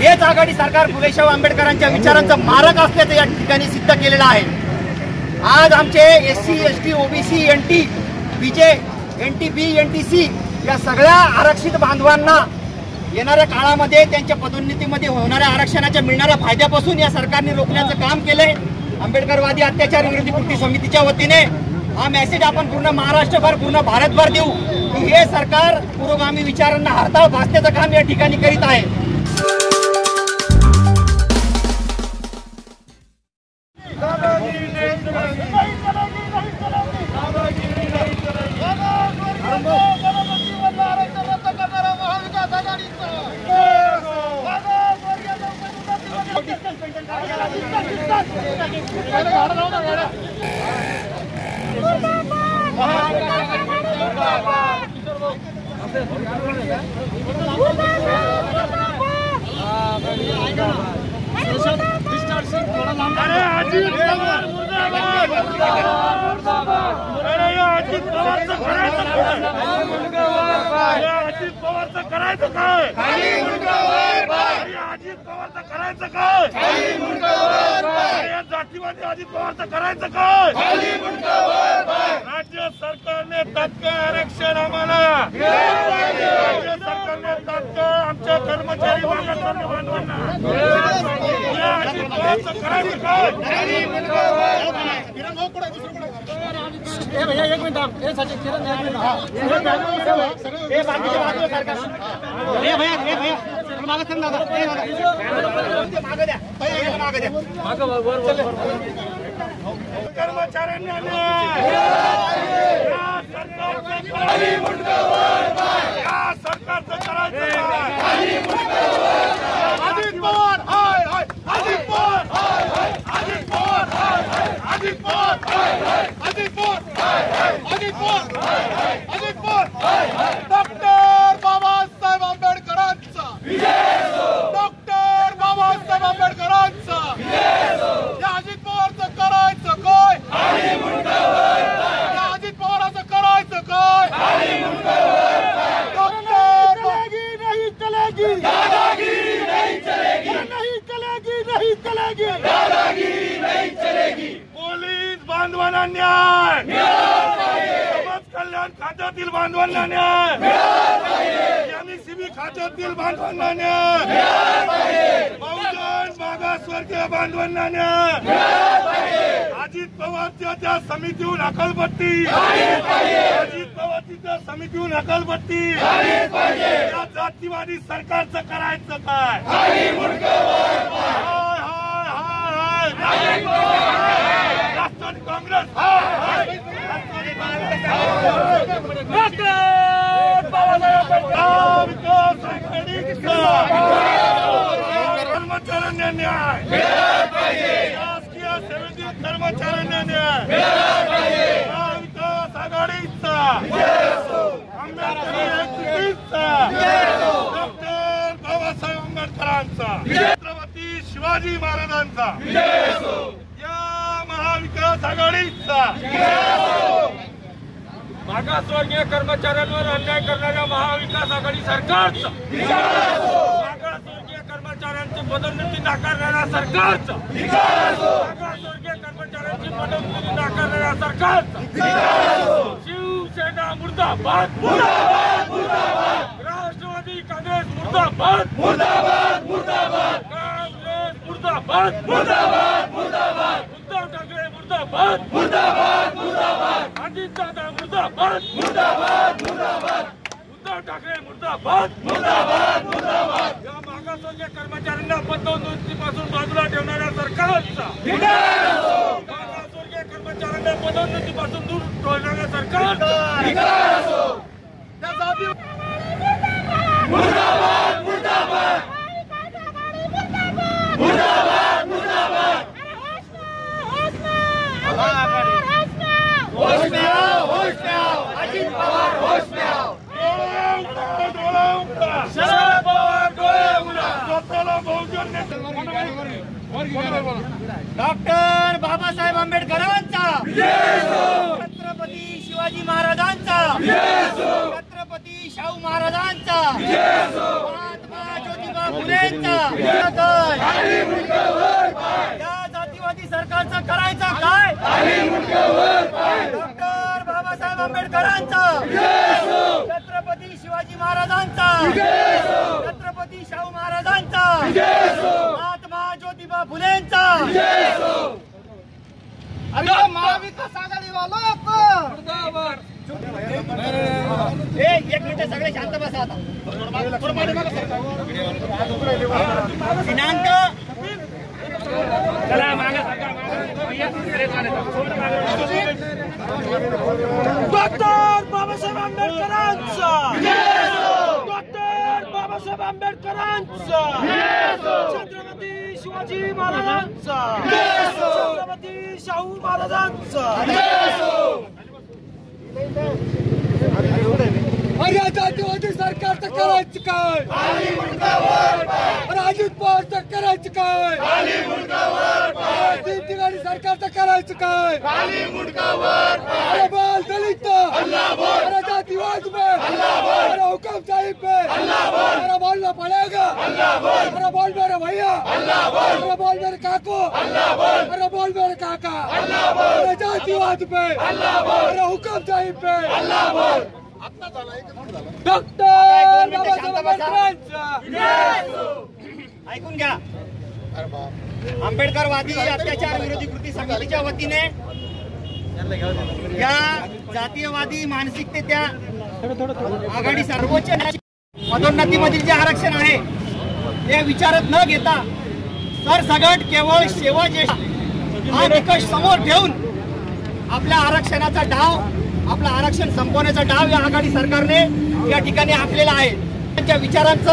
हेच आघाडी सरकार फुलेशाह आंबेडकरांच्या विचारांचं मारक असल्याचं या ठिकाणी सिद्ध केलेलं आहे. आज आमचे S C S T OBC N T BJ N T B N T C या सगळ्या आरक्षित बांधवांना येणाऱ्या काळामध्ये त्यांच्या पदोन्नतीमध्ये होणाऱ्या आरक्षणाच्या मिळणाऱ्या फायद्यापासून या सरकारने रोखण्याचं काम केलंय. आंबेडकरवादी अत्याचार विरोधी कृती समितीच्या वतीने हा मेसेज आपण पूर्ण महाराष्ट्रभर पूर्ण भारतभर देऊ की हे सरकार पुरोगामी विचारांना हरताळ भासण्याचं काम या ठिकाणी करीत आहे. अजित पवारचं करायचं काय अजित पवारचं करायचं काय जातीवादी अजित पवारचं करायचं काय राज्य सरकारने आरक्षण आम्हाला राज्य सरकारने आमच्या कर्मचारी बांधवांना या अजित हे बाकीचे बाजूला सरकार. हे भैया, हे भैया. मागं सर दादा. हे दादा. मागं द्या. मागं द्या. कर्मचाऱ्यांनी अन्याय या सरकारचं सरकारचं करायचं अजित पवार हा हाय अजित पवार हाय हाय अजित पवार हाय हाय अजित पवार हाय हाय अजित पवार हाय हाय अजित पवार हाय हाय अजित पवार हाय हाय डॉक्टर बाबासाहेब आंबेडकरांचा डॉक्टर बाबासाहेब आंबेडकरांचा या अजित पवारचं करायचं काय या अजित पवाराचं करायचं काय डॉक्टर चलेगी नहीं चलेगी दादागिरी नहीं चलेगी नहीं चलेगी नहीं चलेगी दादागिरी नहीं चलेगी पोलीस बांधवांना न्याय! समाज कल्याण खात्यातील बांधवांना न्याय! एमईसीबी खात्यातील बांधवांना न्याय! बहुजन मागासवर्गीय बांधवांना न्याय! अजित पवारच्या त्या समितीहून हकालपट्टी अजित पवारची त्या समितीहून हकालपट्टी या जातीवादी सरकारचं करायचं काय? हाय हाय हाय हाय राष्ट्रवादी काँग्रेस हाय हाय राष्ट्रवादी काँग्रेस हाय. डॉक्टर बाबासाहेब आंबेडकर विकास आघाडीचा कर्मचाऱ्यांना न्याय शासकीय सेवेतील कर्मचाऱ्यांना न्याय महाविकास आघाडीचा आंबेडकरी डॉक्टर बाबासाहेब आंबेडकरांचा छत्रपती शिवाजी महाराजांचा महाविकास आघाडीचा मागासवर्गीय कर्मचाऱ्यांवर अन्याय करणाऱ्या महाविकास आघाडी सरकारचा. मागासवर्गीय कर्मचाऱ्यांची पदोन्नती नाकारणाऱ्या सरकारचा. मागासवर्गीय कर्मचाऱ्यांची पदोन्नती नाकारणाऱ्या सरकारचा. शिवसेना मुर्दाबाद. राष्ट्रवादी काँग्रेस मुर्दाबाद. काँग्रेस मुर्दाबाद. मुर्दाबाद. ठाकरे मुर्दाबाद अजितदादा मुर्दाबाद. उद्धव ठाकरे मुर्दाबाद या मागासवर्गीय कर्मचाऱ्यांना पदोन्नतीपासून बाजूला ठेवणाऱ्या सरकारचा. मागासवर्गीय कर्मचाऱ्यांना पदोन्नतीपासून दूर ठेवणाऱ्या सरकारचा. डॉक्टर बाबासाहेब आंबेडकरांचा. छत्रपती शिवाजी महाराजांचा. छत्रपती शाहू महाराजांचा. महात्मा ज्योतिबा फुलेंचा. या जातीवादी सरकारचं करायचं काय? डॉक्टर बाबासाहेब आंबेडकरांचा. छत्रपती शिवाजी महाराजांचा. छत्रपती शाहू महाराजांचा. महात्मा ज्योतिबा फुलेंचा. अरे महाविकास आघाडी वाला एक मिनिट सगळे शांत बसा आता. दिनांक. डॉक्टर बाबासाहेब आंबेडकरांचा. बाबासाहेब आंबेडकरांचा. छत्रपती शिवाजी महाराजांचा. छत्रपती शाहू महाराजांचा. अरे जातीवादी सरकारचं करायचं काय? अजित पवारचं करायचं काय? तीन ठिकाणी सरकारचं करायचं काय अरे बाल दलित अरे जातिवाद पे अरे हुकम साहिब पे अरे बोलना पड़ेगा अरे बोल मेरे भैया अरे बोल मेरे काको अरे बोल मेरे काका। अरे जातिवाद पे। अरे हुकम साहिब पे। डॉक्टर बाबासाहेब ऐकून घ्या। आंबेडकरवादी अत्याचार विरोधी कृती समितीच्या वतीने या जातीयवादी मानसिकतेच्या आघाडी सर्वोच्च न्यायालयाच्या पदोन्नतीमधील जे आरक्षण आहे ते विचारत न घेता सरसगट केवळ सेवा ज्येष्ठ. हा निकष समोर ठेवून आपल्या आरक्षणाचा डाव आपलं आरक्षण संपवण्याचा डाव या आघाडी सरकारने या ठिकाणी आखलेला आहे. त्यांच्या विचारांचं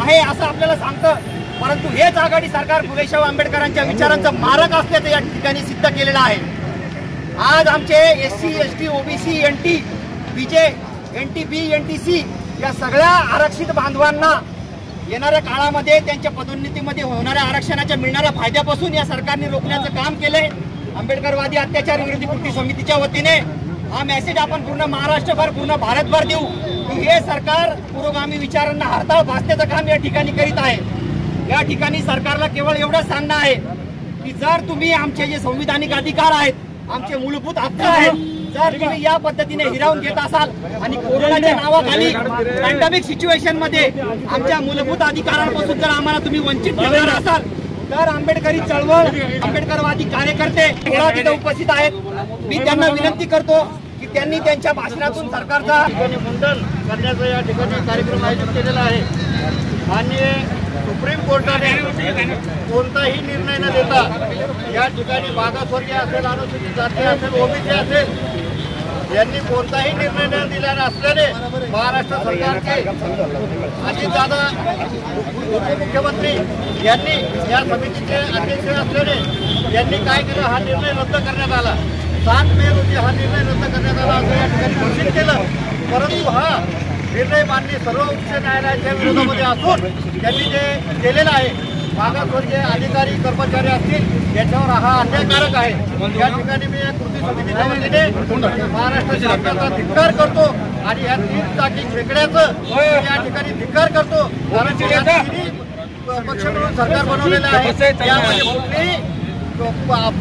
आहे असं आपल्याला सांगतं. परंतु हेच आघाडी सरकार फुलेशाह आंबेडकरांच्या विचारांचं मारक असल्याचं या ठिकाणी सिद्ध केलेलं आहे. आज आमचे S C S T OBC N T BJ N T B N T C या सगळ्या आरक्षित बांधवांना येणाऱ्या काळामध्ये त्यांच्या पदोन्नतीमध्ये होणाऱ्या आरक्षणाच्या मिळणाऱ्या फायद्यापासून या सरकारने रोखण्याचं काम केलंय. आंबेडकरवादी अत्याचार विरोधी कृती समितीच्या वतीने हा मेसेज आपण पूर्ण महाराष्ट्रभर पूर्ण भारतभर देऊ की हे सरकार पुरोगामी विचारांना हरताळ भासण्याचं काम या ठिकाणी करीत आहे. या ठिकाणी सरकारला केवळ एवढंच सांगणं आहे की जर तुम्ही आमचे जे संविधानिक अधिकार आहेत आमचे मूलभूत हक्क आहेत जर तुम्ही या पद्धतीने हिरावून घेत असाल आणि कोरोनाच्या नावाखाली पॅन्डेमिक सिच्युएशनमध्ये आमच्या मूलभूत अधिकारांपासून जर आम्हाला तुम्ही वंचित ठेवणार असाल तर आंबेडकरी चळवळ आंबेडकरवादी कार्यकर्ते तिथे उपस्थित आहेत. मी त्यांना विनंती करतो की त्यांनी त्यांच्या भाषणातून सरकारचा मुंडन करण्याचा या ठिकाणी कार्यक्रम आयोजित केलेला आहे. माननीय सुप्रीम कोर्टाने कोणताही निर्णय न देता या ठिकाणी मागासवर्गीय असेल अनुसूचित जाती असेल ओबीसी असेल यांनी कोणताही निर्णय न दिला असल्याने महाराष्ट्र सरकारचे अजितदादा उपमुख्यमंत्री यांनी या समितीचे अध्यक्ष असल्याने यांनी काय केलं? हा निर्णय रद्द करण्यात आला. सात मे रोजी हा निर्णय रद्द करण्यात आला असं या ठिकाणी घोषित केलं. परंतु हा निर्णय मान्य सर्व उच्च न्यायालयाच्या विरोधामध्ये असून त्यांनी जे केलेलं आहे मागासवर्गीय अधिकारी कर्मचारी असतील याच्यावर हा अन्यायकारक आहे. या ठिकाणी मी कृती समितीच्या वतीने महाराष्ट्र शासनाचा धिक्कार करतो आणि या तीन चाकी खेकड्याचं या ठिकाणी धिक्कार करतो. कारण पक्ष मिळून सरकार बनवलेलं आहे. यामध्ये कुठलीही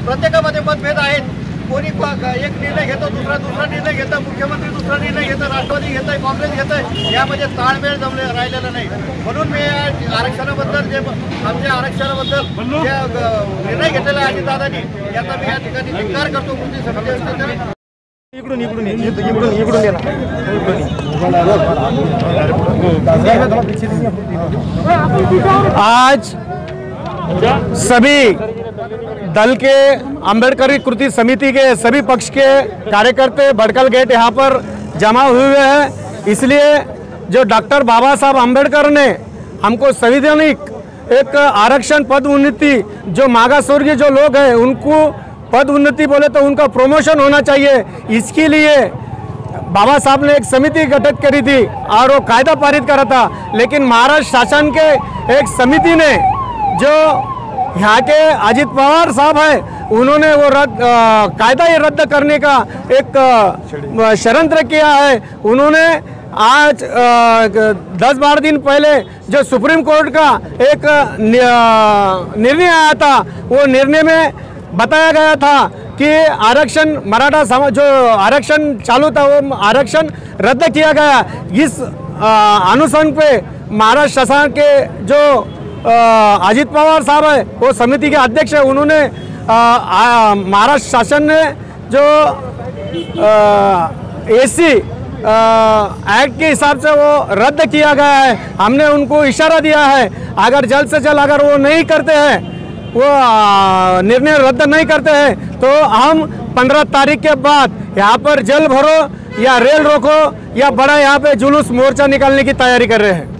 प्रत्येकामध्ये मतभेद आहेत. कोणी एक निर्णय घेतो दुसरा दुसरा निर्णय घेतो मुख्यमंत्री दुसरा निर्णय घेतो राष्ट्रवादी घेत आहे काँग्रेस घेत आहे यामध्ये ताळमेळ जमले राहिलेला नाही म्हणून मी या आरक्षणाबद्दल जे आमच्या आरक्षणाबद्दल जे निर्णय घेतलेला आहे अजितदादांनी याचा मी या ठिकाणी धिक्कार करतो इकडून इकडून. इकडून इकडून इकडून ना. इकडून ये. आज सभी दल के अंबेडकर कृति समिति के सभी पक्ष के कार्यकर्ते भड़कल गेट यहाँ पर जमा हुए हैं। इसलिए जो डॉक्टर बाबा साहब अंबेडकर ने हमको संवैधानिक एक आरक्षण पद उन्नति जो मागा स्वर्गीय जो लोग हैं, उनको पद उन्नति बोले तो उनका प्रमोशन होना चाहिए। इसके लिए बाबा साहब ने एक समिति गठित करी थी और वो कायदा पारित करा था। लेकिन महाराष्ट्र शासन के एक समिति ने जो यहाँ के अजित पवार साहब है उन्होंने वो रद्द कायदा ये रद्द करने का एक षड्यंत्र। किया है। उन्होंने आज दस बारह दिन पहले जो सुप्रीम कोर्ट का एक निर्णय आया था वो निर्णय में बताया गया था कि आरक्षण मराठा समाज जो आरक्षण चालू था वो आरक्षण रद्द किया गया। इस अनुसंग पे महाराष्ट्र शासन के जो अजित पवार साहब है, वो समिति के अध्यक्ष है। उन्होंने महाराष्ट्र शासन ने जो एसी एक्ट के हिसाब से वो रद्द किया गया है। हमने उनको इशारा दिया है, अगर जल्द से जल्द अगर वो नहीं करते हैं, वो निर्णय रद्द नहीं करते हैं तो हम पंद्रह तारीख के बाद यहाँ पर जल भरो या रेल रोको या बड़ा यहाँ पे जुलूस मोर्चा निकालने की तैयारी कर रहे हैं।